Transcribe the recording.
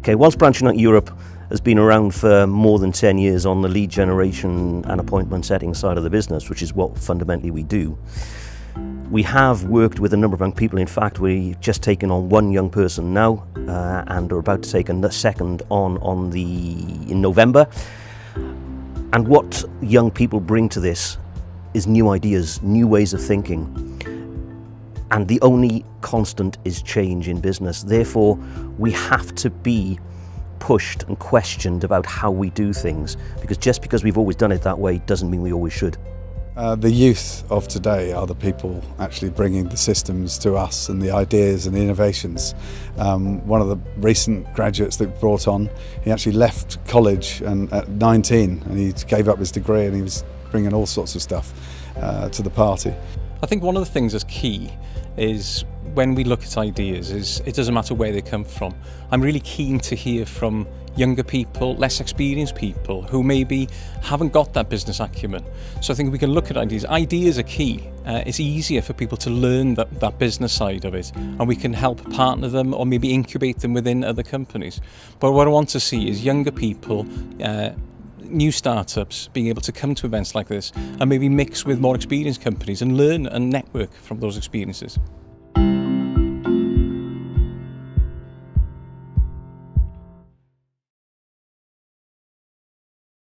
Okay, whilst Branching Out Europe has been around for more than 10 years on the lead generation and appointment setting side of the business, which is what fundamentally we do, we have worked with a number of young people. In fact, we've just taken on one young person now uh, and are about to take a second on, on the, in November. And what young people bring to this is new ideas, new ways of thinking. And the only constant is change in business. Therefore, we have to be pushed and questioned about how we do things because just because we've always done it that way doesn't mean we always should. Uh, the youth of today are the people actually bringing the systems to us and the ideas and the innovations. Um, one of the recent graduates that we brought on, he actually left college and at 19 and he gave up his degree and he was bringing all sorts of stuff uh, to the party. I think one of the things that's key is when we look at ideas is it doesn't matter where they come from. I'm really keen to hear from younger people, less experienced people who maybe haven't got that business acumen. So I think we can look at ideas. Ideas are key. Uh, it's easier for people to learn that, that business side of it and we can help partner them or maybe incubate them within other companies. But what I want to see is younger people uh, new startups being able to come to events like this and maybe mix with more experienced companies and learn and network from those experiences.